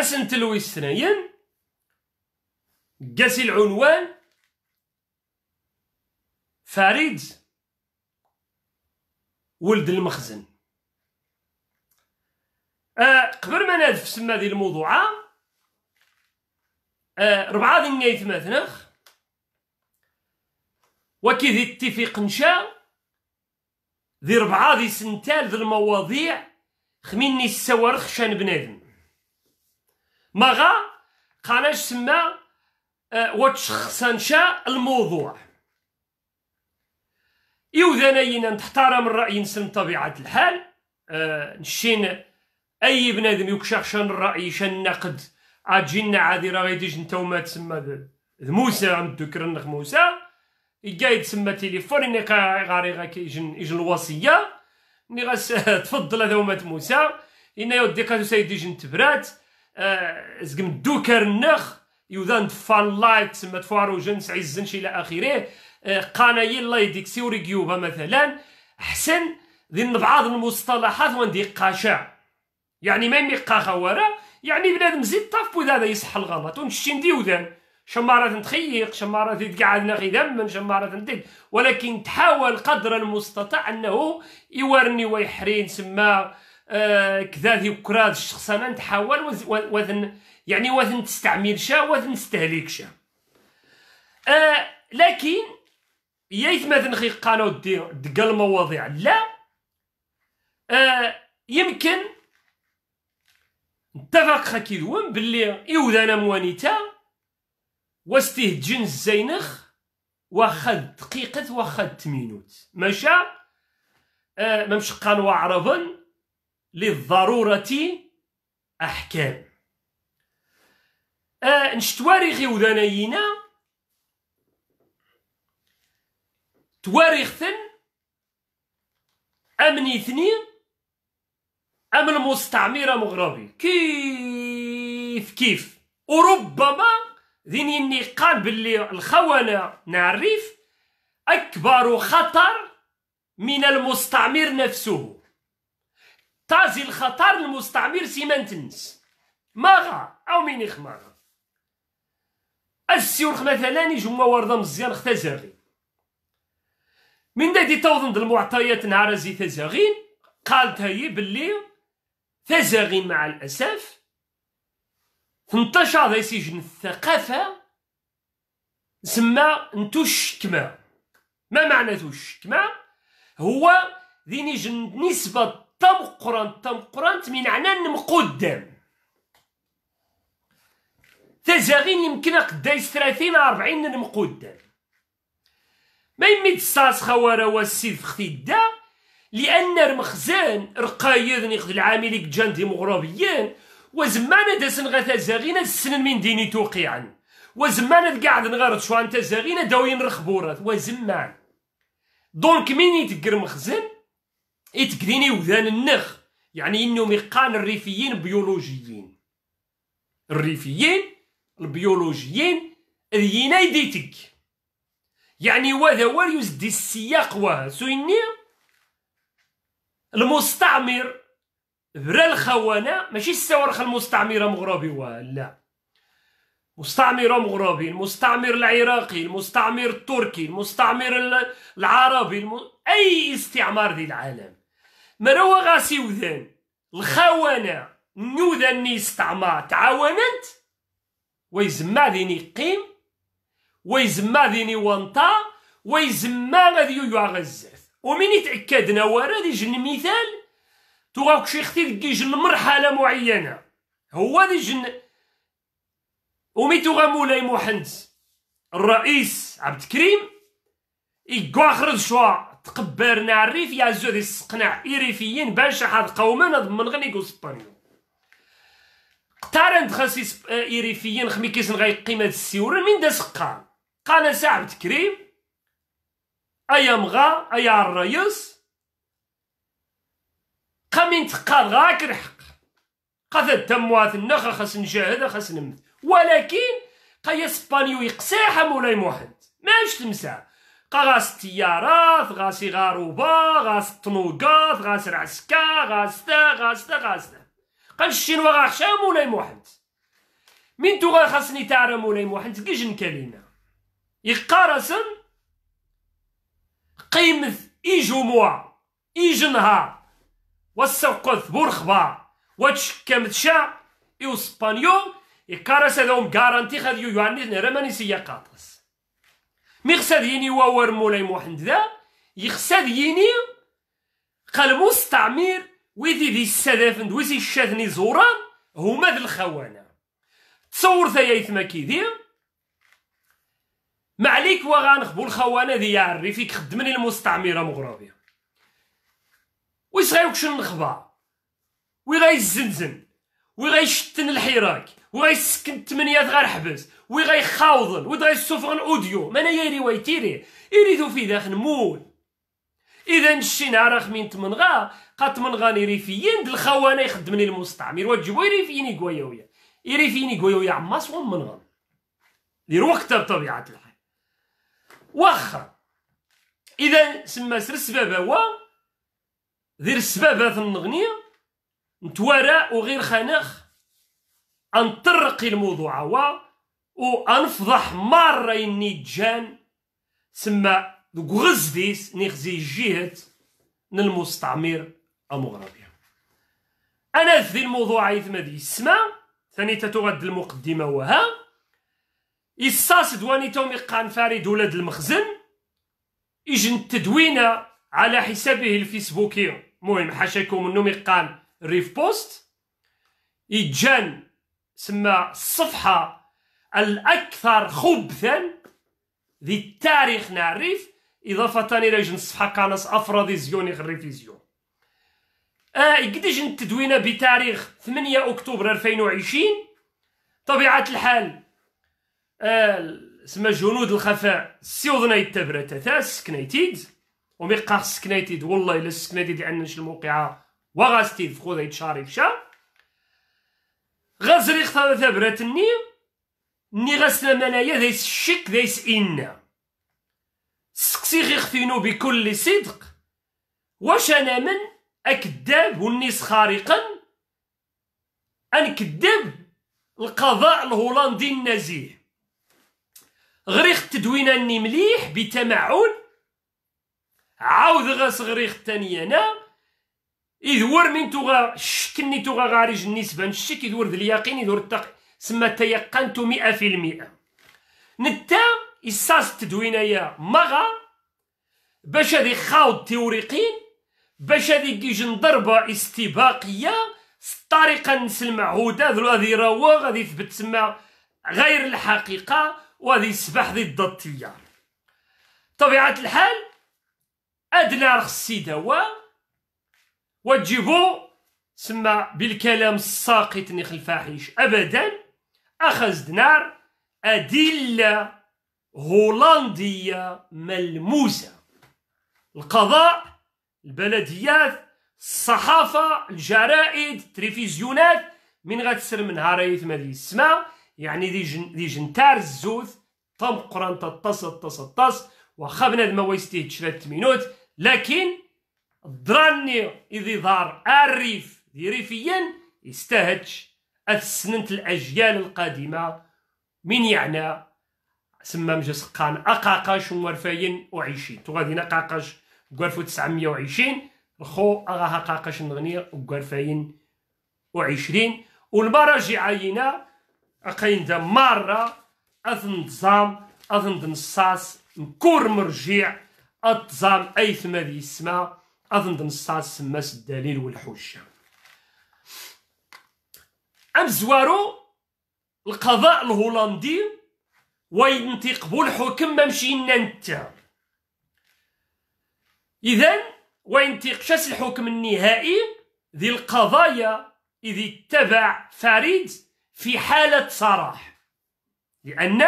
أسنتلو السنين قاسي العنوان فريد ولد المخزن. آه قبل ما نادف سما ذي الموضوع آه ربعة ذي نيت مثنخ وكي ذي اتفق نشا ذي ربعة ذي سنتال ذي المواضيع خميني السوارخ شان بنادم. مغا قاناش سما آه وتشخصن شا الموضوع يوذنين تحترم الرأي نسلم طبيعة الحال آه نشين أي بنادم يكشخ شان الرأي شان نقد عاجينا عادي راه غيديش نتا وما تسمى موسى عم تذكر موسى يجا يتسمى تليفون اني غاري غا كيجن يجن الوصيه اني غاس تفضل هذا ومات موسى إنا يودي كاتو سيدي جن تبرات زقم دوكر النخ يوذان فان لايت تسمى تفارو جنس عزنش إلى آخره. آه قانا يلا يديك سيوري كيوبا مثلا. احسن ذي بعض المصطلحات وندي قاشع. يعني ما يميقا خوارا يعني بنادم زيد طاف هذا يصح الغلط. ونشتي ندي وذان شمارة نتخيق شمارة تقعد غي ذما شمارة تدق ولكن تحاول قدر المستطاع أنه يورني ويحرين سما آه كذا الشخص أنا تحاول وذن يعني وذن تستعمل شا وذن تستهلك شا. آه لكن يايث مثلا خي قانو دق المواضيع. لا. آه يمكن نتفق خكيدون باللي يوذانا موانيتا واستيه جنس زينخ واخد دقيقة واخد تمينوت مشا آه ممش قانوا عربا للضرورة أحكام. آه نشتواريخي وذانينا تواريخثن أمني اثنين أم المستعمرة مغربي. كيف كيف؟ وربما ذيني قال باللي الخونة نعرف. أكبر خطر من المستعمر نفسه. تازي الخطر المستعمر سيمانتنس ماغا أو مين يخماغا السيورخ مثلا يجوا وردة مزيان اختزاغي من دادي توضن المعطيات نهار زي تزاغين قالت هي باللي تزاغين مع الأسف تنتشر ذا سجن الثقافة سما نتوش كما. ما معنى توش كما؟ هو ذي جن نسبة تمقرن تمقرن من عنان مقدم تزاغين يمكن قدايس ثلاثين أربعين مقدم ما يميد الساس خوارا والسيد دا لأن المخزان رقايض نيخذ العامليك جان ديمغرافيين وزمان داسن غا زاغينا السنن من ديني توقيعا. وزمان قاعد نغرد شو انت زاغينا داوين رخبورات. وزمان دونك مين يتقر مخزن؟ يتقديني وذان النخ. يعني إنهم يقان الريفيين بيولوجيين. الريفيين البيولوجيين ذينا يديتك يعني وذا ور يزدي السياق وها. سويني المستعمر. برا الخونة ماشي السوارخ المستعمرة مغربي لا. مستعمر مغربي المستعمر العراقي المستعمر التركي المستعمر العربي الم... أي استعمار دي العالم. مروا غاسي وذان. الخونة نيوذا ني استعمار تعاونت ويزما ديني قيم ويزما ديني وانطا ويزما غادي يوعى غزاث ومين يتأكدنا ورا دي جن مثال توغاك شي ختي جن مرحلة معينة. هو ذي جن ومي توغا مولاي محنز الرئيس عبد الكريم إيكوا خرج تقبرنا الريف يا زود السقنع إيريفيين باش حد قوما من غني يقول سبانيو. قتارن خاصي إيريفيين خمي كيسن غاي قيمة السيورة من دا سقان قال ساعة عبد الكريم أيا مغا أيا الرئيس قامين تقال غاك الحق قد تموات النخا خاص نجاهد خاص نمت ولكن قايا سبانيو يقساح مولاي محمد ماش تمسع قا غاس التيارات غاس غاروبا غاس الطنوقات غاس العسكا غاس تا غاس تا غاس تا قال الشينوا غاخشا مولاي محمد من تو خاصني تعرف مولاي محمد تقيجن كلمة يقارسن قيمة إي جموع إي جنها والسوقث بورخبا واتشكا متشا إيو سبانيو يقارس هذا كارانتي خذ يو يعني نرماني سيا قاطس مي خساد يني واور مولاي محمد ذا يخساد يني قال مستعمر ويدي دي السدافن ويدي الشاذني زوران هما ذي الخوانة. تصور ثيا يثما كيدي. ما عليك وغانخبو الخوانة ذي يعري فيك خدمني المستعمرة مغربية. ويس غايوكشن نخبا؟ وي غايزنزن وي غايشتن الحراك وي غايسكن تمنيات غير حبس وي غايخاوضن وي غايسوفغن أوديو. مانا يا روايتيري يريدو في داخل مول إذا نشينا راه من تمنغا قات تمنغاني ريفيين د الخوانة يخدمني المستعمر وتجيبو يريفيني كوايويا يريفيني كوايويا عماس ومنغا دير وقتها بطبيعة الحال. واخا إذا سما سر السبب هو دير السبابات النغني نتوارى وغير خانخ انطرقي الموضوع هو وانفضح مرة نيجان سما دوك غزديس نخزي جهة المستعمر المغربي أنا ذي الموضوع ايثما دي السما ثاني تتغد المقدمة وها. إساس دواني تومي قان فارد ولاد المخزن إجن التدوينة على حسابه الفيسبوكي. مهم حاشاكم انه ميقان ريف بوست. يجان سما الصفحة الأكثر خبثا ذي التاريخ نعرف إضافة إلى جن الصفحة كانت أفراديزيوني الريفيزيون. آه يقديش التدوينة بتاريخ 8 أكتوبر 2020 طبيعة الحال آه سما جنود الخفاء سيوضنا يتبرتا سكنيتيد وميقا سكنيتيد والله إلا سكنيتيد لأن الموقعة؟ وغاستيد خذ يتشاري فشا غازري اختار ثبرت الني ني غاسنا منايا دايس الشك دايس إنا سقسي خفينو بكل صدق. واش أنا من؟ أكذاب والنيس خارقا. أن كذاب القضاء الهولندي النزيه غريخ تدوينا ني مليح بتمعن عاود غاس غريخ الثانية إذور من توغا شكني توغا غارج النسبة نشك إذور ذي اليقين إذور التق سما تيقنت مئة في المئة. نتا إساس تدوينة يا مغا باش هذي خاوض تيوريقين باش هذي كيجن ضربة استباقية الطريقة النس المعهودة ذو هذي روا غادي يثبت تسمى غير الحقيقة وغادي يسبح ضد التيار طبيعة الحال أدنى رخصي دواء وتجيبو سما بالكلام الساقط نخ الفاحش أبدا أخذ دنار أدلة هولندية ملموسة. القضاء البلديات الصحافة الجرائد التلفزيونات من غتسر من هاريث مدي السماء يعني دي جن دي جنتار الزوث طم قران تطس تطس تطس واخا بنادم ما ويستيه تشرات مينوت لكن الضراني إذا ظهر الريف ريفيا يستهج السننت الأجيال القادمة. من يعني سما مجا قان أقاقاش ومرفاين وعيشين. تو غادي نقاقاش قرفو تسعمية وعيشين الخو أغا قاقاش نغني وقرفاين وعشرين. والمراجع عينا أقين دا مرة. أثن نظام أثن نصاص مكور مرجع التزام أيثما ذي السما أظن دنصاص سماس الدليل والحجة أم زوارو القضاء الهولندي وين تيقبل الحكم ممشي ننتا إذن وين تيقشاس الحكم النهائي ذي القضايا إذ اتبع فريد في حالة صراح. لأن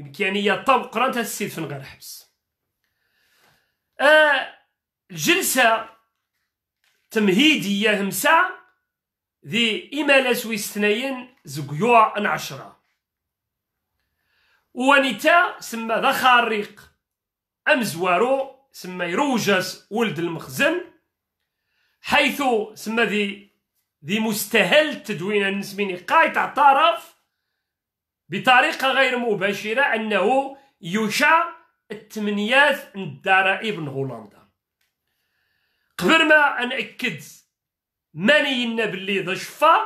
إمكانية طبق رانتا السيد في غير حبس آه الجلسة تمهيدية همسة ذي إمالة ويستنين زقيوع عشرة. ونتا سما ذا خارق أمزوارو سما يروجس ولد المخزن حيث سما ذي ذي مستهل تدوين النسميني قايت اعترف بطريقة غير مباشرة أنه يشاع التمنيات من من هولندا قبل ما نأكد مانينا باللي ذا شفا؟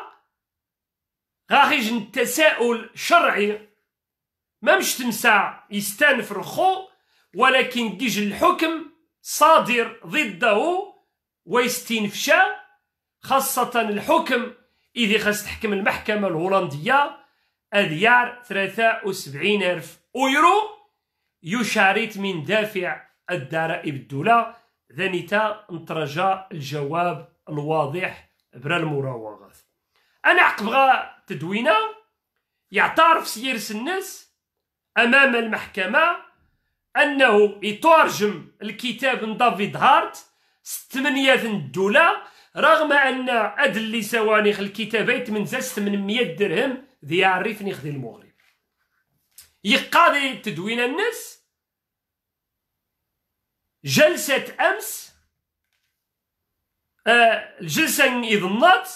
غاخيج التساؤل شرعي. ما مش تنسى يستانف رخو ولكن جيج الحكم صادر ضده ويستنفشا خاصة الحكم إذا خاص تحكم المحكمة الهولندية أذيار 73 ألف أويرو يشارط من دافع الضرائب الدولة. ذنيتا نترجى الجواب الواضح برا المراوغات أنا عقب تدوينة يعترف سيرس الناس أمام المحكمة أنه يترجم الكتاب من دافيد هارت 800 الدولة رغم أن أد اللي الكتابات من 800 درهم ذي عرفني خذي المغرب. يقاضي تدوين الناس جلسة أمس آه الجلسة إظنات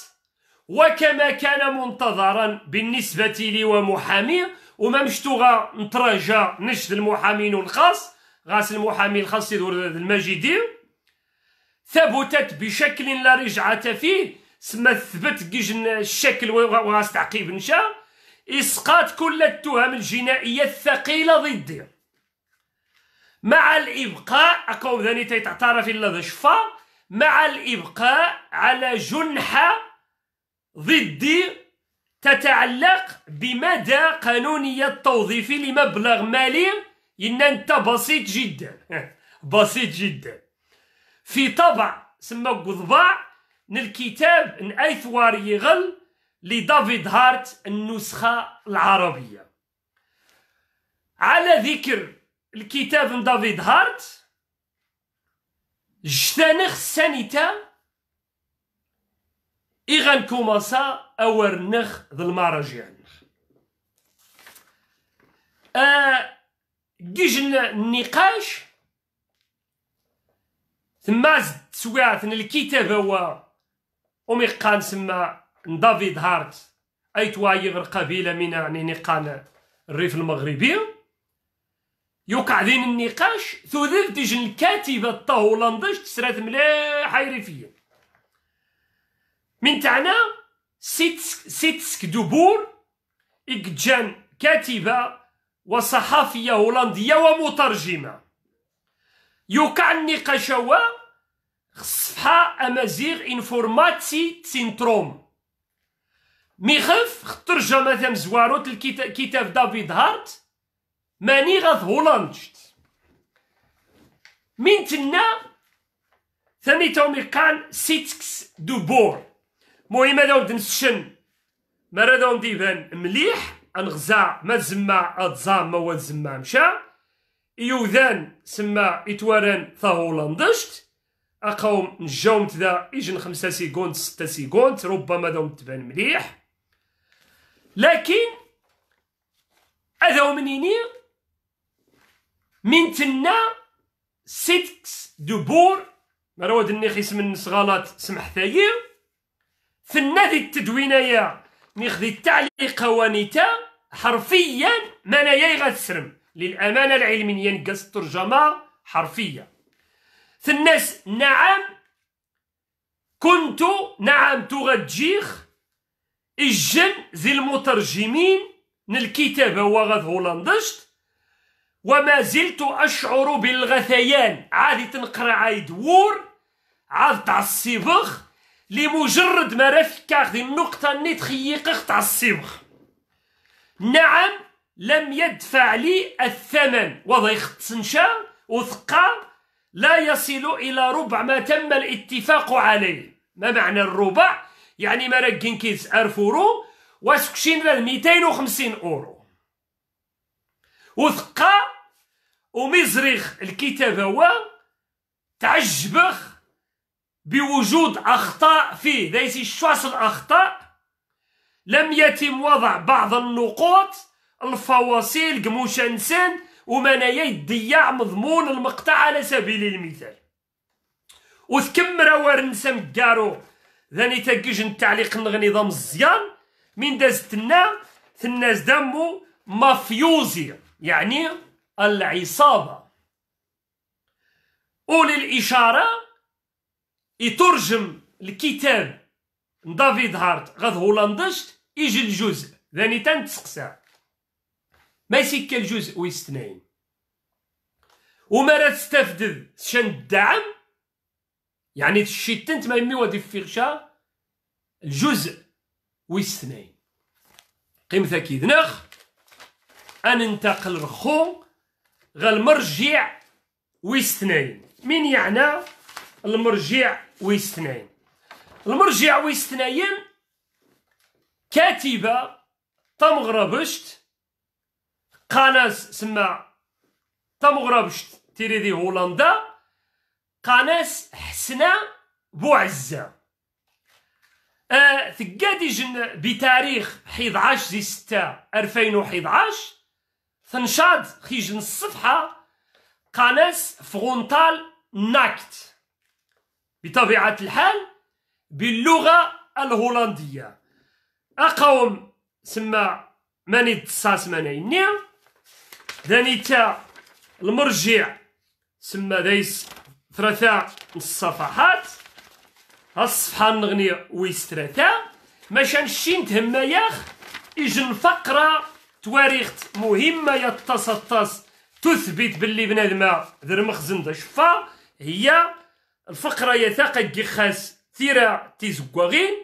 وكما كان منتظرا بالنسبة لي ومحامي وما مشتوغا نترجى نشد المحامين الخاص غاس المحامي الخاص يدور المجيدي. ثبتت بشكل لا رجعة فيه سما ثبت كيج الشكل وغاس تعقيب نشا إسقاط كل التهم الجنائية الثقيلة ضدي. مع الإبقاء أقوم ذاني تيتعترف إلا ذا مع الإبقاء على جنحة ضدي تتعلق بمدى قانونية التوظيف لمبلغ مالي إن أنت بسيط جدا. بسيط جدا. في طبع سما قضباع الكتاب نأيثوار يغل لدافيد هارت النسخة العربية. على ذكر الكتاب من دافيد هارت جتانخ سانيتا إغان كوماسا أور نخ ذا المراجع آه جيجن النقاش ثم تسويعت الكتاب هو وميقان سما دافيد هارت أي توايغ القبيلة من يعني نقان الريف المغربي. يوقع ذين النقاش ثوذف ديجن الكاتبة الطهولندش تسرات مليح ريفيا من تاعنا سيت سيتسك دوبور إكجان كاتبة وصحافية هولندية ومترجمة. يوقع النقاش هو صفحة أمازيغ إنفورماتسي سينتروم. ميخف ترجمة ثم زواروت الكتاب دافيد هارت ماني غاث هولندشت من تنا ثاني تومي كان سيتكس دو بور. مهم هذا ود نسشن مرة داو ديبان مليح. أنغزا ما تزما اتزام ما وتزما مشى. يوذان سما اتوارن ثا هولندشت اقوم نجاومت ذا يجن خمسة سيكوند ستة سيكوند. ربما داو تبان مليح. لكن هذا منيني من تنا سيتكس دو بور مرود النيخ اسم النسغالات سمح ثاير. ثنا ذي التدوينية نخذي التعليق ونيتا حرفيا منايا غتسرم. للأمانة العلمية نقص الترجمة حرفيا ثناس نعم كنت نعم تغجيخ الجن ذي المترجمين الكتابة وغذ هولندشت. وما زلت أشعر بالغثيان. عادي تنقرأ عايد وور عاد تاع الصبغ لمجرد ما رفكاخ ذي النقطة اللي تخيقخ تاع الصبغ. نعم لم يدفع لي الثمن. وضيخ تسنشا وثقا لا يصل إلى ربع ما تم الاتفاق عليه. ما معنى الربع؟ يعني مرقين كيس ألف أورو واسكشين 250 أورو. وثقا ومزرخ الكتاب هو تعجبخ بوجود أخطاء فيه. ليس شواس الأخطاء لم يتم وضع بعض النقوط الفواصيل قموشنسن ومنايا الضياع مضمون المقطع على سبيل المثال. وثكمر ورنسم كارو. ذاني تاكيج التعليق ضم الزيان. من دازتنا الناس دمو مافيوزي. يعني العصابة. وللإشارة يترجم الكتاب دافيد هارت غاد هولندشت يجي الجزء. ذاني تنتسقسا ما يسكى الجزء ويستنين وما راه تستفدد شن الدعم؟ يعني الشيتنت ما يمي ودي فيغشا الجزء ويستنين أكيد نخ أن ننتقل رخو غالمرجع ويستنين. مين يعني المرجع ويستنين؟ المرجع ويستنين كاتبة تمغربشت قناة سما تمغربشت تيري دي هولندا قناة حسنة بوعزة. آه ثقادي جن بتاريخ 11 زي 6 2011 تنشاط خيج الصفحة قناة فغونتال ناكت بطبيعة الحال باللغة الهولندية. أقوم سما ماني تصاص مانيني ذانيتا المرجع سما دايس ثلاثة الصفحات الصفحة نغني ويس ثلاثة. ماشا نشين تهما ياخ إجن فقرة تواريخ مهمة يتصطس تثبت باللي بنادم ذر مخزن دا شفا. هي الفقرة يثاق خاص ثيرا تيزكواغين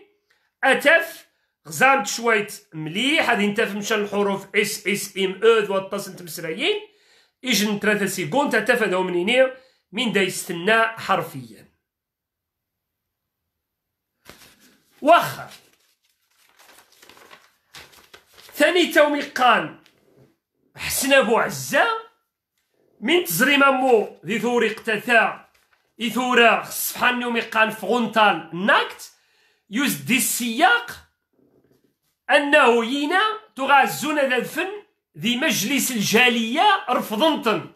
أتف غزامت شويت مليح. هذه انت مشان الحروف إس إس إم أو واتصل تمسرايين إجن ثلاثة سيكون تتفادوا منينير من دا يستنى حرفيا. واخا. ثاني توميقان. حسن أبو عزة. من تزريم مو ذي ثوري اقتثا إثورا الصفحة النوميقان فغونتال ناكت يزدي السياق. أنه ينا تغازون ذا الفن ذي مجلس الجالية رفضنتن.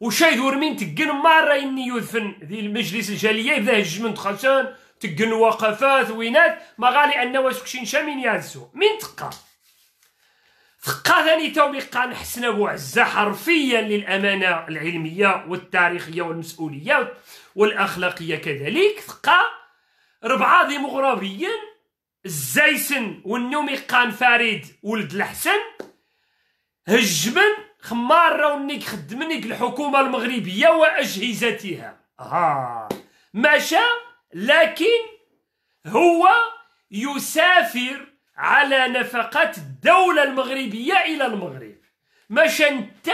وشاي ذور من تقن مرة إني يذفن ذي المجلس الجالية. يبدا هجمنت خشان تقن وقفات وينات. ما غالي أن واسكشين شامين يازو. من تقا ثقا ثاني توبيقا نحسن أبو عزة حرفيا للأمانة العلمية والتاريخية والمسؤولية والأخلاقية كذلك. ثقا ربعة ديمغرافيا الزايسن والنوميقان فريد ولد الحسن هجمن خمار راونيك خدمنيك الحكومة المغربية وأجهزتها. ها ماشا لكن هو يسافر على نفقة الدولة المغربية إلى المغرب. ماشا أنت؟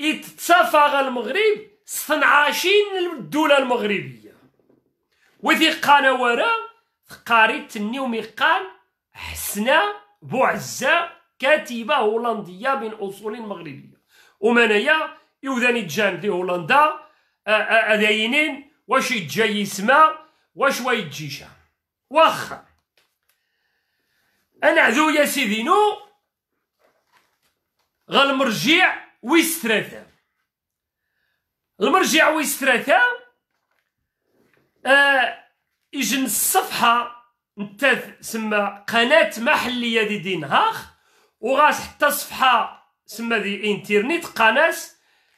اتسافر المغرب صنعاشين الدولة المغربية. وذي قانا ورا قاريت النيومي قال حسنا بوعزة كاتبة هولندية من أصول مغربية. ومنايا يوذاني تجان دي هولندا أذاينين واش يتجاي يسمى واش ويتجيشا واخا أنا عذو يا سيدي نو غالمرجع ويستراثا المرجع ويستراثا آه يجن الصفحة نتا سما قناة محلية دي دين هاخ وغاس حتى صفحة سما دي انترنت قناة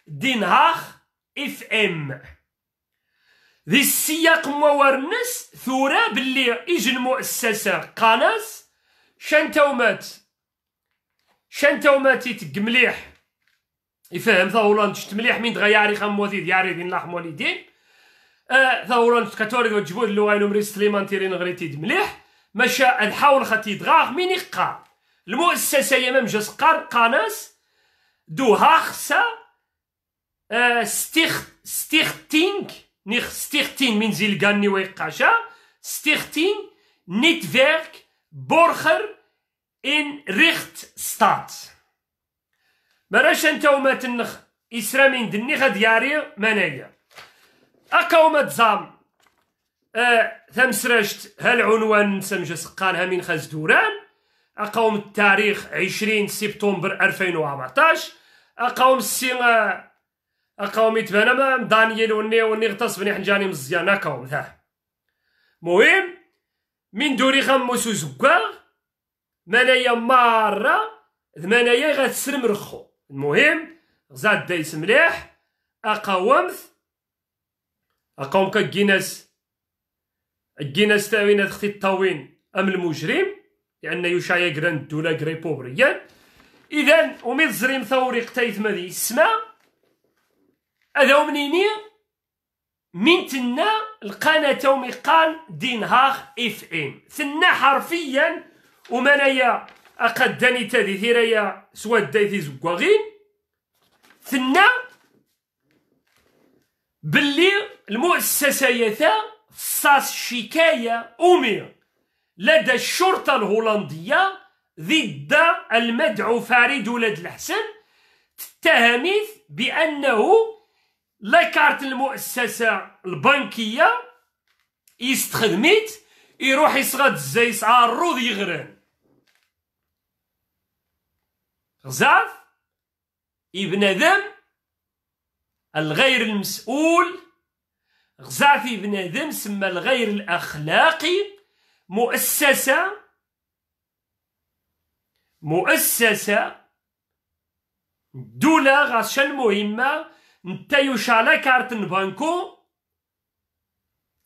دين هاخ إف إم. ذي السياق موارنس ثورة باللي يجي المؤسسة قناة شانتومات شانتومات يتق مليح. يفهم هولند شت مليح من دغياري خام موثيد ياري دين لاح مواليدين آه ثا هولند كاتوريد وجبود اللغة نمري سليمان تيرين غريتيد مليح. مشا الحاول خاتي دغاغ مين يقا. المؤسسة يمام جاس قار قاناس. دو هاخسا آه ستيخ ستيختينغ. نيخ ستيختين من زيل غاني ويقاشا ستيختين نيتفيرك بورخر إن ريخت ستات. مراش أنت وما تنخ اسرامين دني غاد ياري منايا أكا وما تزام آه ثمسرشت هالعنوان نسمج سقانها من خاز دوران. اقاوم التاريخ عشرين سبتمبر 2014 اقاوم السي اقاوم يتبانا دانييل وني وني غتصبني حنجاني مزيان. اقاوم ذا مهم؟ من دوري خمس زكاغ ملايا مرة ذمانايا غتسرم رخو. المهم غزات دايس مليح اقاومت اقاوم كجيناس الجيناس تاوين أختي الطاوين أم المجرم لأن يشايا جراند دولا غري بوبريان اذا وميت زريم ثوري قتايت مادي السما هذا منيني من تنا القناة تومي قان دين هاخ إف إم. ثنا حرفيا ومنايا اقداني تادي ثيريا سواد دايتي زقواغين ثنا باللي المؤسسة يثا صاص شكاية أمي لدى الشرطة الهولندية ضد المدعو فريد ولد الحسن. تتهمت بأنه لاكارت المؤسسة البنكية يستخدميت يروح يصغد الزيس عروض يغرن. غزاف ابن ذم الغير المسؤول. غزافي بنادم سما الغير الأخلاقي مؤسسة مؤسسة دولة غاشا المهمة نتايو شالا كارتن بانكو.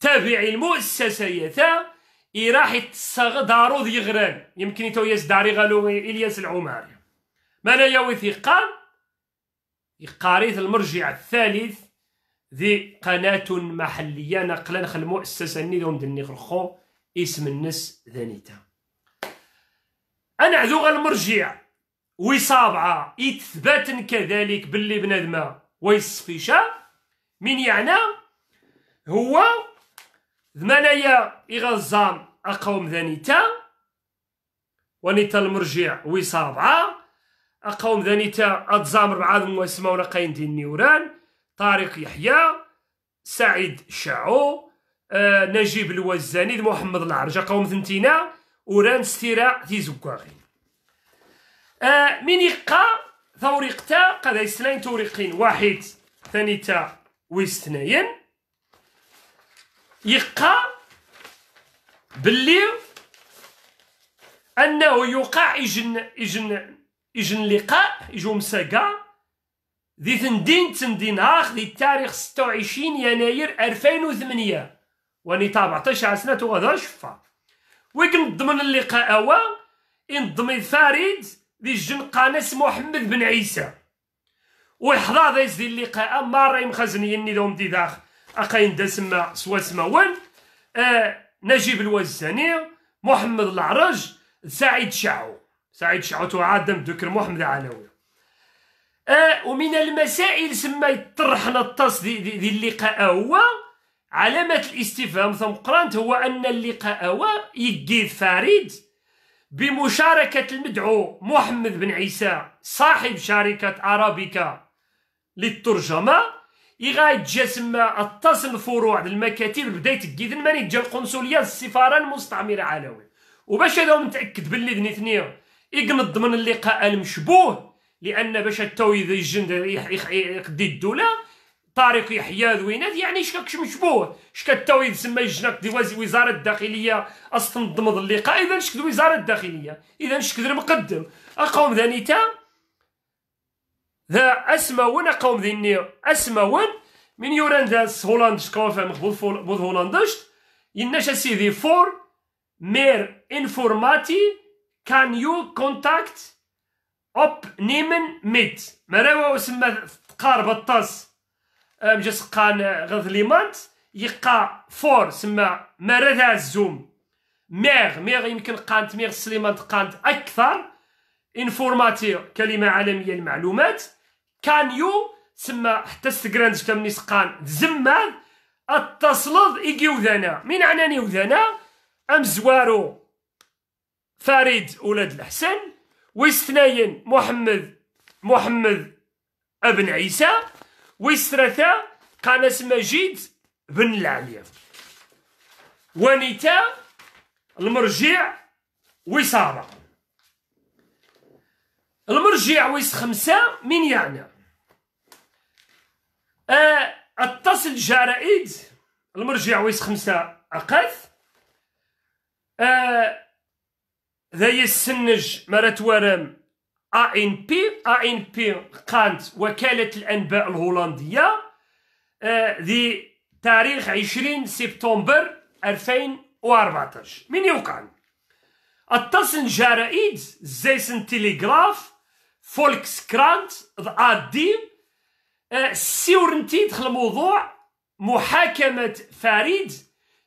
تابعي المؤسسة يتا. راح يتصاغ دارو يغران يمكن يتو ياس داري غالو إلياس العماري مانا يوي ثقة يقاريث المرجع الثالث ذي قناة محلية نقلا خل المؤسسة نيدهم دني خلخو. اسم النس ذانيتا أنا عذوغ المرجع. ويصابعة. إثبات كذلك باللي بنادمة. ويصفيشا من يعني هو ذمانايا إغزام أقوم ذانيتا ونيتا المرجع ويصابعة أقوم ذانيتا أتزام ربعة واسمونا قاين دي النيوران طارق يحيى سعيد شاعو آه نجيب الوزاني محمد العرجة قوم ثنتينا وران ستيرا زكاغي آه من يقا ثوريقتا قد يسنين توريقين واحد ثانيتا ويستنين يقا باللي أنه يوقع يجن يجن يجن لقاء يجو مساقا. ذي ثندين تندين هاخ ذي التاريخ 26 يناير 2008 واني تابع تشع سنة وغدا شفا. ويكن ضمن اللقاء أوا انضم فريد ذي الجن قانس محمد بن عيسى. وحضا ذي ذي اللقاء مرة يمخزني إني دوم دي داخ. اقاين دا سما سوا سماوان آه نجيب الوزاني محمد العرج سعيد شعو. سعيد شعو تعادم ذكر محمد علوي آه ومن المسائل سما يطرح الطاس دي, دي, دي اللقاء هو. علامة الاستفهام ثم قرانت هو أن اللقاء هو يجيد فريد بمشاركة المدعو محمد بن عيسى صاحب شركة أرابيكا للترجمة سما اتصل فروع المكاتب بداية تجيد ماني جا القنصلية السفارة المستعمرة علوي وباش هذا متأكد باللي ذني يقنض من اللقاء المشبوه لأن باش التو يجن يقدي الدولة طارق يحيى ذوينات يعني شكاكش مشبوه. شكا التو يسمى يجنك دي وزارة الداخلية ضمض اللقاء. إذا شك وزارة الداخلية. إذا شك مقدم اقوم ذانيتا ذا أسماون اقوم ذيني أسماون. من يوران ذا هولاند شكوفا مخبوط هولاندش يناش سيدي فور مير إنفورماتي. كان يو كونتاكت أوب نيمن ميت. مراوا وسما تقارب الطاس مجا قان غض ليمانت يقا فور سما تاع الزوم. ميغ ميغ يمكن قانت ميغ سليمان قانت أكثر. انفورماتي كلمة عالمية المعلومات كان يو سما حتى ستغراند كم قان زمان اتصلض ايكي وذانا. مين عناني وذانا؟ أم زوارو. فريد ولاد الحسن. ويستناين محمد محمد أبن عيسى. ويسترثا قناس مجيد بن العليا ونيتا المرجع ويصارى المرجع ويس خمسة من يعني آه اتصل جرائد. المرجع ويس خمسة أقف آه ذا يسنج مرة ورم. ان بي قانت وكالة الأنباء الهولندية ذي تاريخ 20 سبتمبر 2014 من يوقع اتصل جرائد زيسن تيليغراف فولكس كرانت ادي سيورنتي دخل الموضوع محاكمة فريد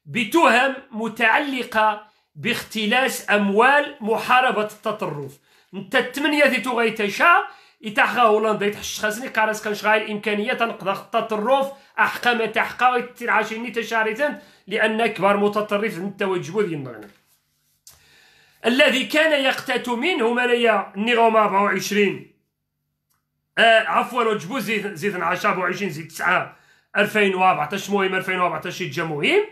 بتهم متعلقة باختلاس أموال محاربة التطرف. انت التمنية ذي تغيتشا يتحقى هولندا يتحش خاسني كارس كان شغال الامكانيه تنقضى التطرف أحقا ما تحقا ويتير عشرين تشاريتن لأن كبار متطرف أنت وجبو ديال الذي كان يقتات منه منيا النغوم 24 آه عفوا وجبو زيد زيد 10 24 زيد 9 2014 مهم 2014 جا مهم.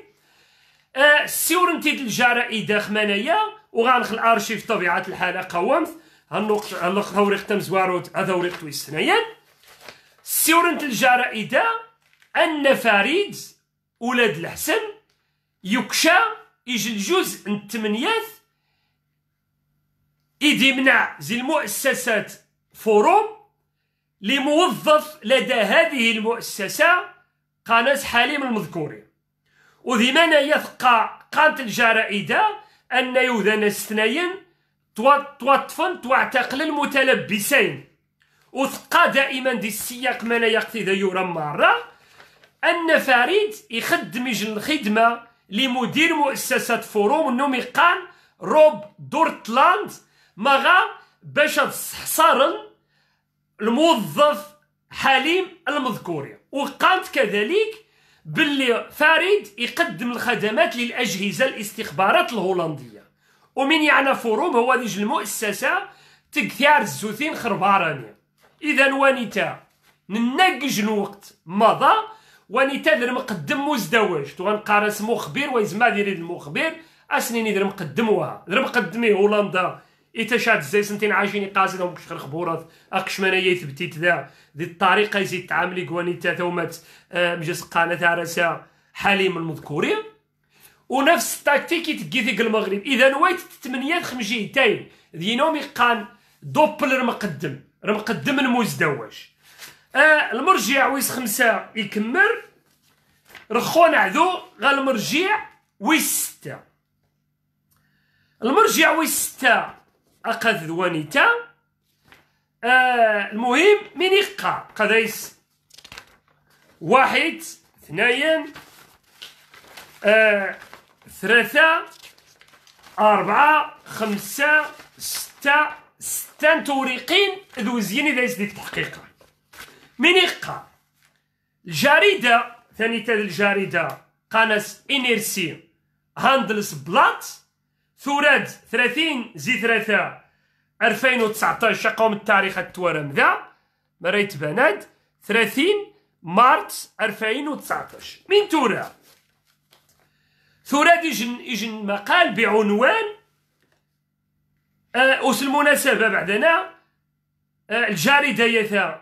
آه سيورنتي الجرائد خمانيا وغنخ الأرشيف طبيعة الحال قومت هالنقطة هالنقطة وريق تمزواروت هذا وريق تويستنيا سيورنت الجرائد أن فريد ولاد الحسن يكشى يجي الجزء من الثمانيات إيدي منع زي المؤسسات فوروم لموظف لدى هذه المؤسسة قناة حليم المذكوري وذي من يثقى قامت الجرائد أن يوذن اثنين توطفن تعتقل المتلبسين وثقى دائما دي السياق من يقتي ذا يورا مرة أن فريد يخدم الخدمة لمدير مؤسسة فوروم انهم يقان روب دورتلاند مغا باش تستحصرن الموظف حليم المذكوري وقامت كذلك باللي فريد يقدم الخدمات للأجهزة الاستخبارات الهولندية ومن يعني فوروم هو ديج المؤسسة تكثار الزوثين خربارانية إذا وانيتا ننقج الوقت. مضى. وانيتا در مقدم مزدوج. غنقارس مخبر ويزما ديري المخبر اسنيني در مقدم وها در مقدمي هولندا. إتشاد زي سنتين عايشين قاصد هم كشخر خبورات. أقشمانا يثبتيت ذا. ذي الطريقة يزيد تعاملي قوانيتا ثومت آه، مجلس قانة عرسا حليم المذكورين ونفس التكتيك يتقيثيك المغرب. إذا نويت تمنيات خمجيتين دينومي قان دوبل رمقدم. رمقدم المزدوج. آه المرجع ويس خمسة يكمر. رخون عذو غا المرجع ويس ستة. المرجع ويس ستة أخذ ذوانيتا آه المهم من يقع؟ قديس واحد اثنين. آه ثلاثة أربعة خمسة ستة. ستة توريقين ذو زيني ذا يزديك تحقيقا من يقع الجريدة ثاني تاد الجريدة. قناس إنيرسي. هاندلس بلات ثوراد ثلاثين زي ثلاثة. ألفين وتسعطاش قوم التاريخ التوارم ذا. مريت بناد. ثلاثين مارس ألفين وتسعطاش. من تورا. ثورة يجن يجن مقال بعنوان آه المناسبة بعدنا آه الجريدة يثا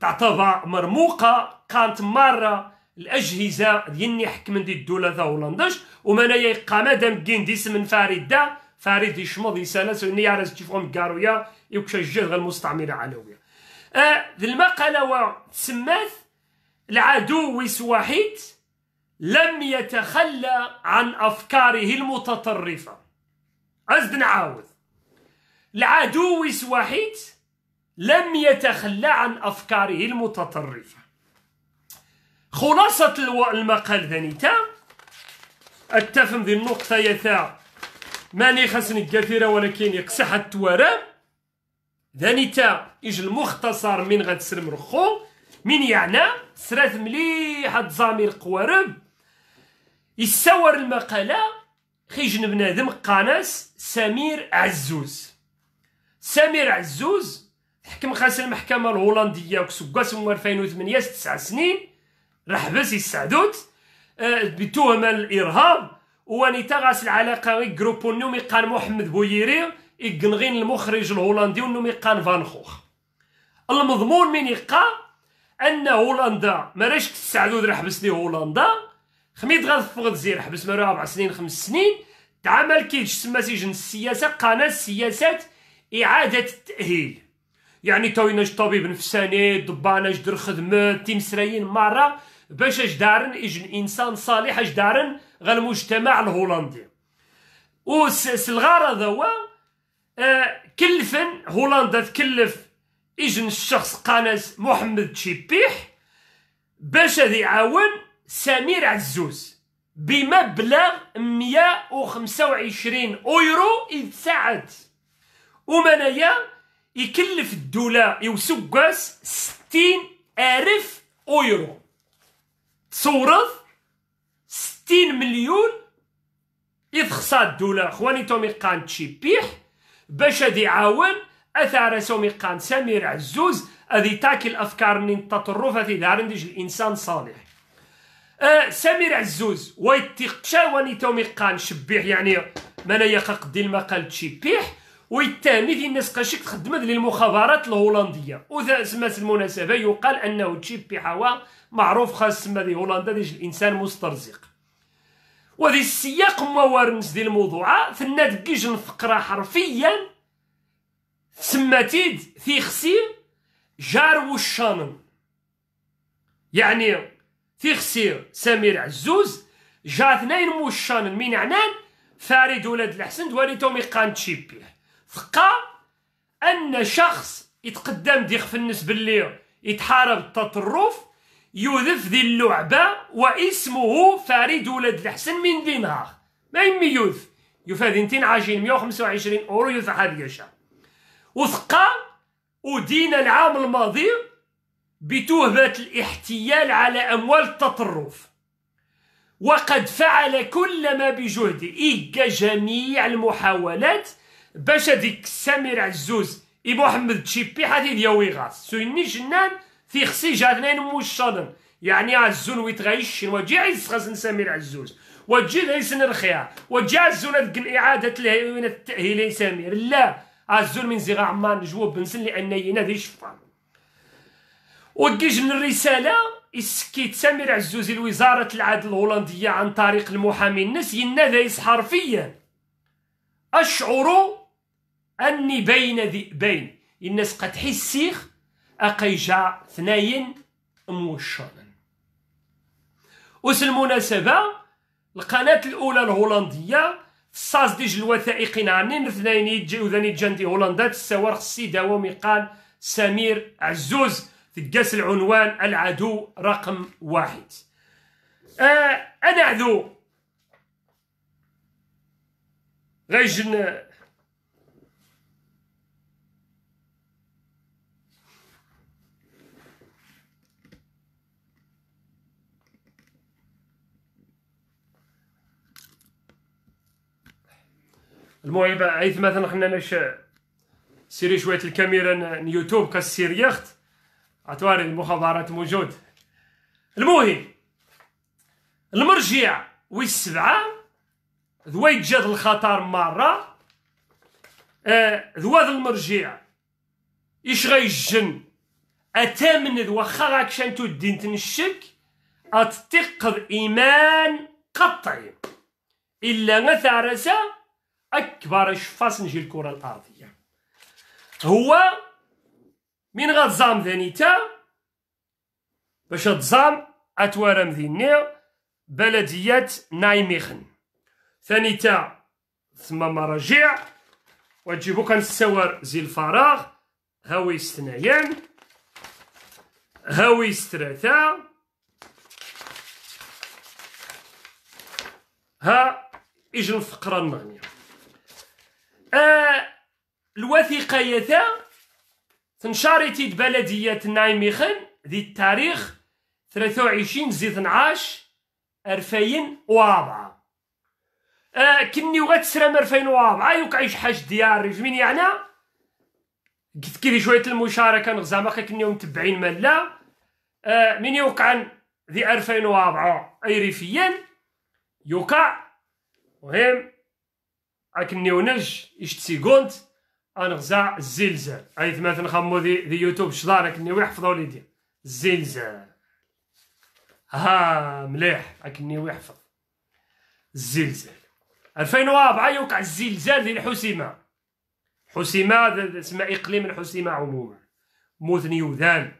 تعتبر مرموقة كانت مرة الأجهزة ديالني حكمن دي الدولة ذا هولنداش ومانا يقا مادام كين ديس من فريد دا فريد يشمض يسالس وني يعرس تشوفهم كارويا يوكش الجهد غير المستعمرة علوية آه ذي المقالة تسمات العدو ويس واحد لم يتخلى عن أفكاره المتطرفة. أزد نعاود العدو وحيد لم يتخلى عن أفكاره المتطرفة. خلاصة المقال ذنيتا. التفهم ذي النقطة يثا. ماني خسن كثيرة ولكن يقسح التوارم ذنيتا إج المختصر من غد سرم رخو؟ من يعني سرات مليحة زامير قوارب. يسور المقالة خيجن بنادم قاناس سمير عزوز. سمير عزوز حكم خاص المحكمة الهولندية وكسكاس 2008 تسع سنين راح بس يسعدوت. آه بتهمة الإرهاب وانيتا غاس العلاقة غي جروبو قان محمد بويري يقنغين المخرج الهولندي ونومي قان فانخوخ المضمون من يقا أن هولندا مراش تسعدود راح بس هولندا. خميد غاد زير حبس مرة أربع سنين خمس سنين تعامل كيتش تسمى سجن السياسة قناة سياسات إعادة التأهيل. يعني تويناش طبيب نفساني ضباناش در خدمة تيمسرايين مرة باش اش دارن اجن إنسان صالح اش دارن غا المجتمع الهولندي. الغرض هو آه كلفن هولندا تكلف اجن الشخص قاناس محمد تشيبيح باش هذا يعاون سمير عزوز بمبلغ 125 أورو يتساعد. ومنايا يكلف الدولة يوسقاس 60 ألف أورو. تصورت 60 مليون يتخصى الدولة خواني تومي قان تشيبيح باش هادي يعاون أثار سومي قان سمير عزوز هذه تاكي الافكار من التطرف هذه دارن ديج الإنسان صالح. آه سمير عزوز ويتقشا واني تومي قان شبيح يعني مانا يقق دي المقال تشيبيح ويتهمي في الناس قاشيك تخدم للمخابرات الهولندية. وذا سمات المناسبة يقال أنه تشيبيح هو معروف خاص سما دي هولندا ديج الإنسان مسترزق. وهذه السياق موارنس ديال الموضوع ثنا دكيج الفقره حرفيا سماتيد ثيخسي جار وشانن. يعني ثيخسي سمير عزوز جا اثنين موشانن من عنان فارد ولاد الحسن دوالي تومي قان تشيبيه. ثقا أن شخص يتقدم ديخ في النسب اللي يتحارب التطرف يوذف ذي اللعبة واسمه فريد ولد الحسن من دينار. ما يمي يوذف؟ يوفى عاجين 125 أورو يوذف هذه وثقا ودين العام الماضي بتهمة الاحتيال على أموال التطرف. وقد فعل كل ما بجهده. إيجا جميع المحاولات باش هذيك سمير عزوز إي محمد تشيبي حتى دياوي غاس سويني جنان في خسي جاتنين موشطن يعني عزون ويتغيش وجي عيس خاص سمير عزوز. وجي ليس نرخيا وجي عزون إعادة التأهيل سمير. لا. عزون من زغا عمان نجوب بنسن لأن ينادي شفا وكيج الرسالة اسكيت سمير عزوزي لوزارة العدل الهولندية عن طريق المحامي الناس ينادى حرفيا أشعر أني بين ذئبين. الناس قد حسيخ أقيجا ثناين موشانا وس المناسبة القناة الأولى الهولندية الصاص ديج الوثائقين عنين اثنين يجيو ذاني جندي هولندا تساور خصي داوم قال سمير عزوز. تقاس العنوان العدو رقم واحد. آه أنا عدو. غيجن المهم عيث مثلا حنا نش سيري شوية الكاميرا يوتيوب كسير يخت. عتواري المخابرات موجود. المهم المرجع والسبعة ذوي جاد الخطر مرة. آه ذواد المرجع إيش غيجن أتامن ذو خاك شانتو الدين تنشك. أتتقض إيمان قطعي. إلا مثارسة أكبر شفاس نجي الكرة الأرضية. هو من غتزام ذانيتا باش تزام أتوارم ذيني بلدية نايميخن. ثانيتا ثم مراجع وتجيبو كنستور زي الفراغ هاوي ستنايان هاوي ستراثا ها إجن فقرة النغنية آه الوثيقة يتا تنشاريتي بلدية نايميخن ذي التاريخ 23 زي 12 2004 آه كني وغتسرم 2004 يوك عيش حاج ديار فمين يعني قلت كذي شوية المشاركة زعما كني متبعين ملا آه من يوقع ذي 2004 أي ريفيا يوقع مهم اكني ونج اش تسيكونت انغزا الزلزال ايت مثلا خمو دي, دي يوتيوب شدار اكني ويحفظوا لي دي. الزلزال ها مليح. أكني ويحفظ الزلزال 2004 يوقع الزلزال ديال حسيمة حسيمه اسمها إقليم الحسيمة عموما. موثن يوذان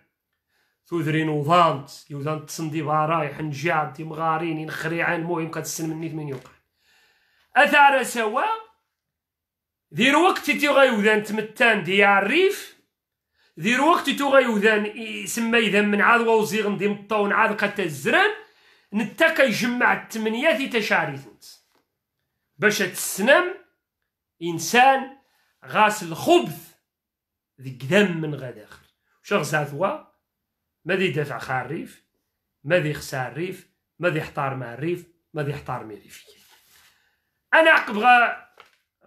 تودرين وضانت يوذان تصندي باراي حنجاب تيمغارين ينخريعان المهم كتسن مني من يوقع. أثار سوا دير وقت تيو غيوذان تمتان ديال الريف دير وقت تو غيوذان يسمى اذا من عاد ووزيغ دي مطون عاد قد الزران نتا كيجمع التمنيات تشاريثنت باش تسنم انسان غاس الخبث ذي قدام من غدا اخر شغز ثوا ماذا يدافع خا الريف ماذا يخسى الريف ماذا يحتار مع الريف ماذا يحتار مع الريف أنا عقب غا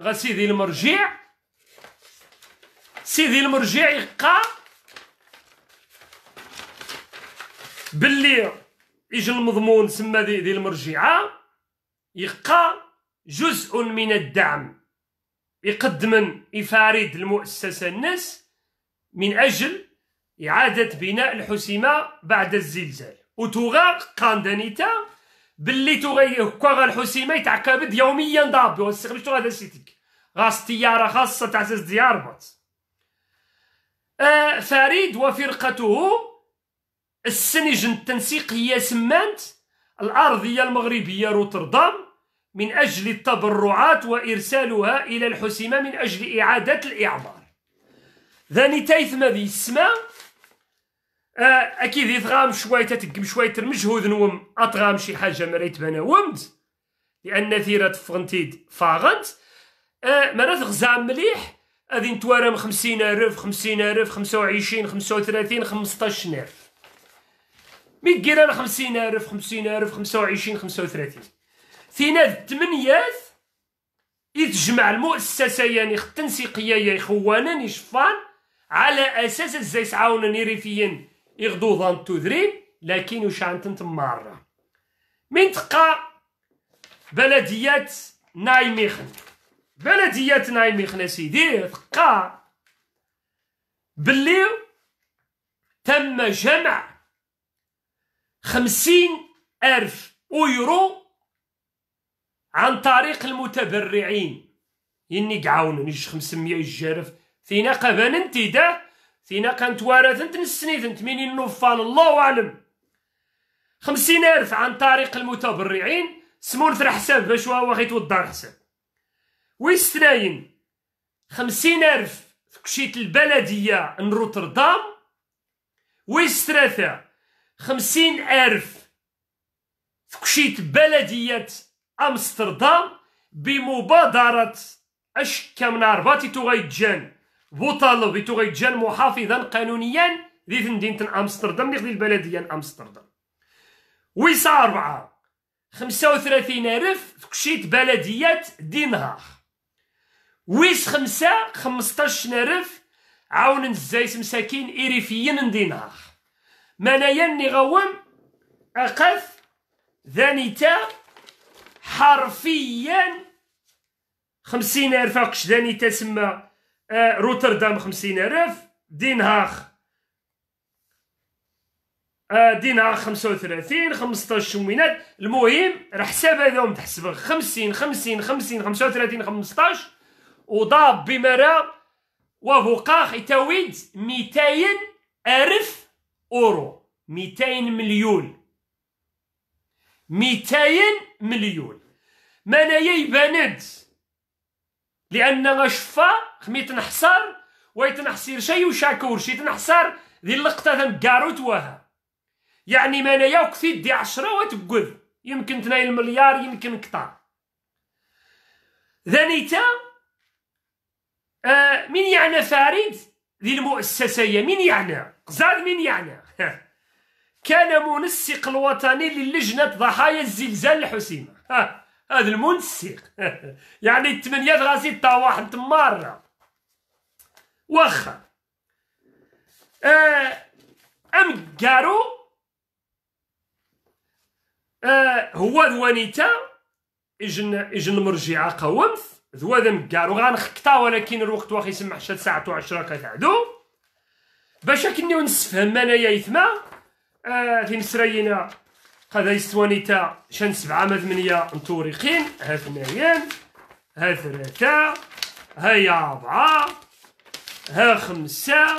غا سيدي المرجع. سيدي المرجع يقع باللي يجي المضمون سما ذي, ذي المرجعة يقع جزء من الدعم. يقدم يفارد المؤسسة الناس من أجل إعادة بناء الحسيمة بعد الزلزال. وتوغا قاندانيتا باللي توغي هكا الحسيمة يتعكبد يوميا ضابي واستغلشتو هذا سيتيك غاس طيارة خاصة تاع ديار آه فريد وفرقته السنج التنسيقية سمانت الأرضية المغربية روتردام من أجل التبرعات وإرسالها إلى الحسيمة من أجل إعادة الإعمار. ذاني تايث ذي السماء آه أكيد يتغام شوية تتقم شوية المجهود نوم أطغام شي حاجة مريت بنا ومد. لأن ثيرة فغنتيد فاغنت آه مرات غزام مليح. غادي نتوارم خمسين ألف خمسين ألف خمسة وعشرين خمسة وثلاثين خمسطاش ألف مي كيرا خمسين ألف خمسين ألف خمسة وعشرين خمسة وثلاثين. ثينا الثمنيات يتجمع المؤسسة يعني التنسيقية يا إخوانا يشفان. على أساس إزاي سعاونا نيريفيين يغدو ظان تودرين لكن وش عن تمارة منطقة بلديات نايميخن بلديات نايميخن سيدي تقا باللي تم جمع خمسين ألف أويرو عن طريق المتبرعين. يني قعاونو نيش خمسمية الجرف فينا قبان انتي دا فينا كانت وارث انت نسنيت انت مين النوفال؟ الله أعلم. خمسين ألف عن طريق المتبرعين سمون ثرى حساب باش هو غيت ودار حساب ويستناين خمسين ألف كشيت البلدية ان روتردام ويستراثا خمسين ألف كشيت بلدية أمستردام بمبادرة أشكا من أرباتي تغيجان بوطالو تغيجان محافظا قانونيا ذي مدينة أمستردام ذي البلدية أمستردام. ويسا أربعة خمسة وثلاثين ألف كشيت بلدية دينهاخ ويس خمسة خمسطاش ألف عاون الزايس مساكين إريفيين دينهاخ منايا نغوم أقف ذانيتا حرفيا خمسين ألف أقش. ذانيتا آه روتردام خمسين ألف دينهاخ. آه دينهاخ خمسة وثلاثين خمسطاش شمينات المهم راه حساب هذا تحسب خمسين خمسين خمسين خمسة وثلاثين خمسطاش. وضاب بمرا وفوقاخ يتاويد ميتين ألف أورو. ميتين مليون. ميتين مليون. مانايا يباند لأن غشفا خميت نحصر ويتنحصير شي وشاكور شي تنحصر ذي اللقطة تنقاروت وها يعني مانايا وكثير دي عشرة وتقذ يمكن تنايل مليار يمكن قطع. ذانيتا آه مين يعني فارد؟ ذي المؤسسية. مين يعني قزاد مين يعني كان منسق الوطني للجنة ضحايا الزلزال الحسيمة. هذا المنسق. يعني الثمانيات غاسي طواح تمارة واخا. آه أم قارو؟ آه هو ذوانيتا اجن إجن مرجعة قومث. ذو ذم قارو. غنخكتا ولكن الوقت واخي يسمح شاد ساعة وعشرة كتعدو. باش كني ونسفهم أنايا يثما آه في هذا يستوانيتا شان سبعة ما ثمانية نتوريقين ها ثنايان ها ثلاثة ها أربعة ها خمسة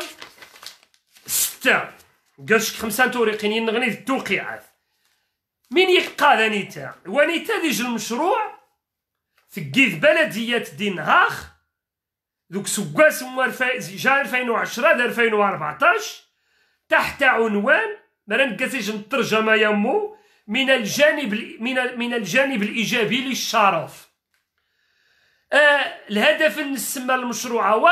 تا قالش خمسة توريقين ينغني التوقيعات. مين يقا ذانيتا ونيتا ديج المشروع ثقيت بلدية دينهاخ ذوك سكاس جا 2010 ل 2014 تحت عنوان ما نقاسيش الترجمة يمو من الجانب من من الجانب الإيجابي للشرف. آه الهدف نسمى المشروع هو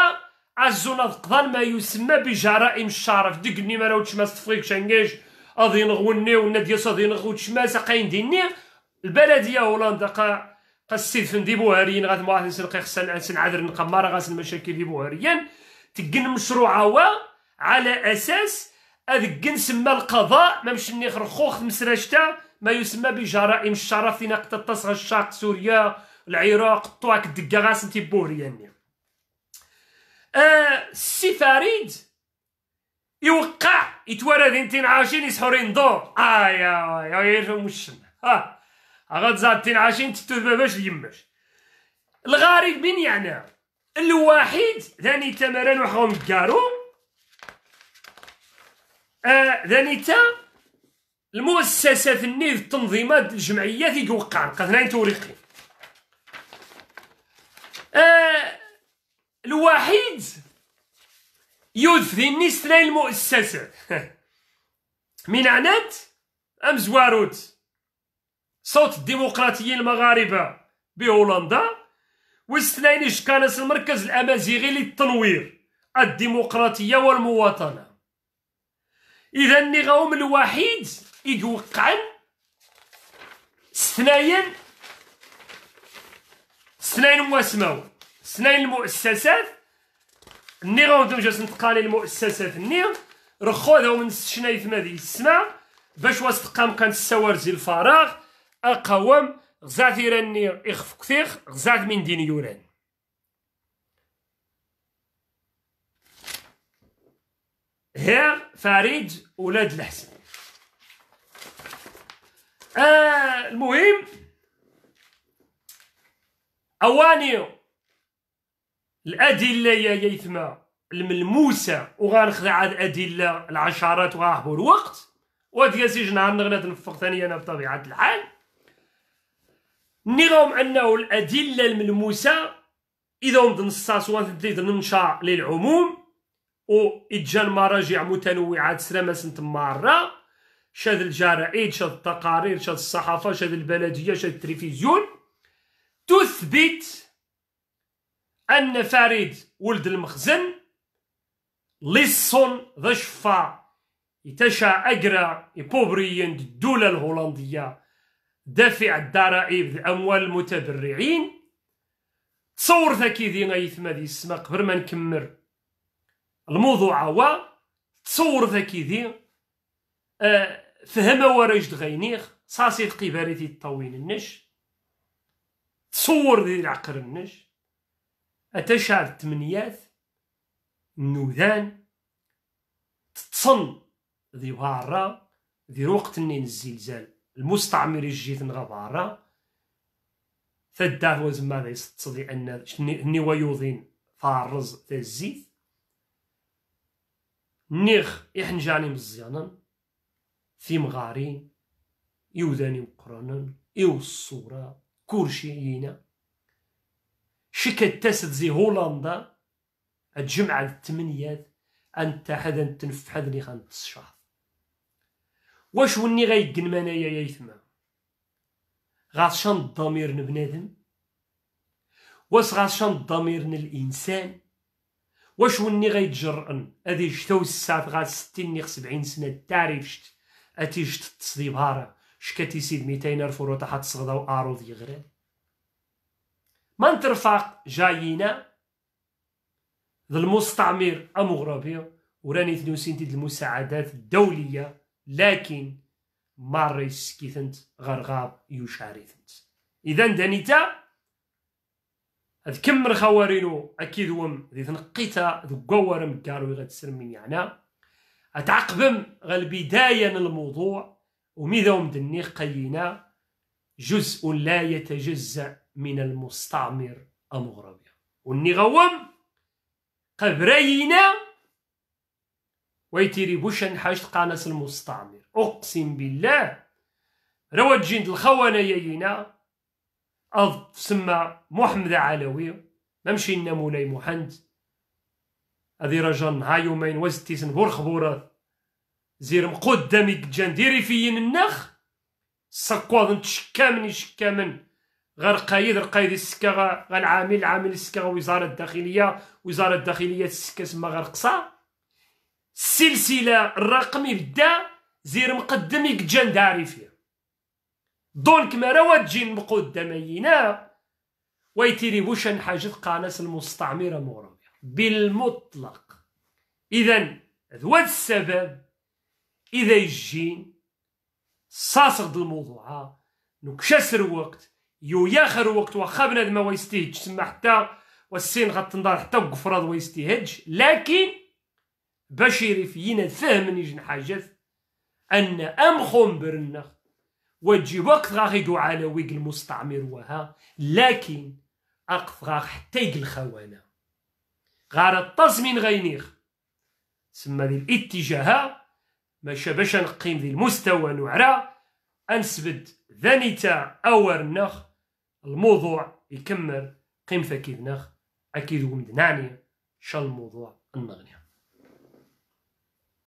عزونا قضان ما يسمى بجرائم الشرف. ديك راوتش ما تفريق شنجاج اضي نغوني والنادي صادي نغوت شماس قاين ديني البلدية هولندا قا قصيد فندي بوهريين غاد واحد نسلقي خصنا نعذر نقمر غاس المشاكل دي بوهريين تقن مشروع هو على أساس هذاك نسمى القضاء ما مش نخر خوخ مسرشتا ما يسمى بجرائم الشرف في نقطة تصغى الشرق سوريا العراق طواك الدقا غاس أنتي بورياني آه السي فريد يوقع يتوالى ذين عاشين يسحورين دور. يا يا يا مش ها غاد زاد تين عاشين تتوذ باش يمش. الغريب بين يعني الوحيد ثاني تمرن وحوم كارو ذانيتا المؤسسات النيذ التنظيمات الجمعيات يوقعن قد توريقي. آه الوحيد يوذ في النيس المؤسسات من عنات أم زواروت. صوت الديمقراطيين المغاربة بهولندا واستثنين كانس المركز الأمازيغي للتنوير الديمقراطية والمواطنة. إذا النغاوم الوحيد يوقعن سناين سناين مواسماو سناين المؤسسات. النغاوم دم جالس نتقالي المؤسسات النيغ رخو ذو من الشنايف ماذي السماء باش واسطقام كان السوارزي الفراغ أقوم غزات يرني إخف كثير غزات من دين يوران هي فريد ولاد الحسن. آه المهم أواني الأدلة يا يثمى الملموسة وغنخذ عاد الأدلة العشرات وغاحبو الوقت. وديا نهار نغنى نفق ثاني أنا بطبيعة الحال. نيغوم أنه الأدلة الملموسة إذا هم نصاص وانت ننشا للعموم. و إتجان مراجع متنوعة سلامة مرة شاد الجرائد شاد التقارير شاد الصحافة شاد البلدية شاد التلفزيون. تثبت أن فريد ولد المخزن لصون ذا شفا. يتشا أقرا يبوبريين الدولة الهولندية. دافع الضرائب الأموال المتبرعين. تصور ذاكي ذي غيثما ذي السما قبل ما نكمل الموضوع هو تصور ذاك ذي آه فهم وراجد غينيخ صاصي قبالتي الطوين النش تصور ذي العقر النش أتشعر التمنيات النوذان تتصن ذي بارا ذي وقت النين الزلزال المستعمر الجيت نغبارا فداه ذي ستصدي أن نيويوضين فارز ذا نيخ إحنجاني مزيانا. في مغارين يوذاني مقرانا إيو الصورة كورشي يينا شكت تاسد زي هولندا الجمعة الثمانيات أنت حدا تنف حدا خان الشهر واش وني غيقن منايا يا يثما غاتشان الضمير بنادم واش غاتشان الضمير الإنسان واش وني غيتجرأن هادي جتو الساعة غا ستين نيخ سبعين سنة تعرفشت اتيجت تصديب هارا. شكاتي سيد ميتين ألف ورو تحت صغدا وارو ذي ما نترفاق جايينا. ذا المستعمر أمغربي وراني ثنوسين المساعدات الدولية. لكن ماريس كيثنت غرغاب يشارثنت إذا دانيتا هاد كمر خوارينو أكيد وم ذي تنقيتا ذو قوار مكارو غاد سرمين يعني أتعقبم غالبداية الموضوع وميذا ومدني قينا جزء لا يتجزأ من المستعمر المغربي. وني غوم قبرينا ويتيري بوش حاج قانس المستعمر. أقسم بالله روى جند الخونة يينا أض سما محمد علوي نمشي لنا مولاي محمد. هذه رجل ها يومين وزتيسن بورخ بورات زير مقدامي جان ديري فين النخ. سكواض نتشكامن يشكامن غير قايد القايد السكا غير عامل عامل السكا وزارة الداخلية. وزارة الداخلية السكا سما غير قصا. السلسلة الرقم يبدا زير مقدم يكجان داري فيه دونك ما راه تجين مقدمينا ويتيري وش حاجة قاناس المستعمرة مورا بالمطلق. إذا هذا السبب. إذا يجين صاصغ الموضوع. نكشسر وقت. يو ياخر وقت. واخا بنادم ما يستهج تسمى حتى والسين غتنضر حتى وقفراد ويستهج. لكن باش يريفينا فهم يجن حاجات أن ام خمبر النخ وتجي وقت غاغي على ويق المستعمر وها لكن اقف غاغ حتى يق الخونه غار التصمين غينيخ سما ذي الاتجاه ماشا باش نقيم ذي المستوى نوعرا أنسبد ذانيتا أور نخ الموضوع يكمل قيم فكيد نخ أكيد ومدناني. شال الموضوع النغني.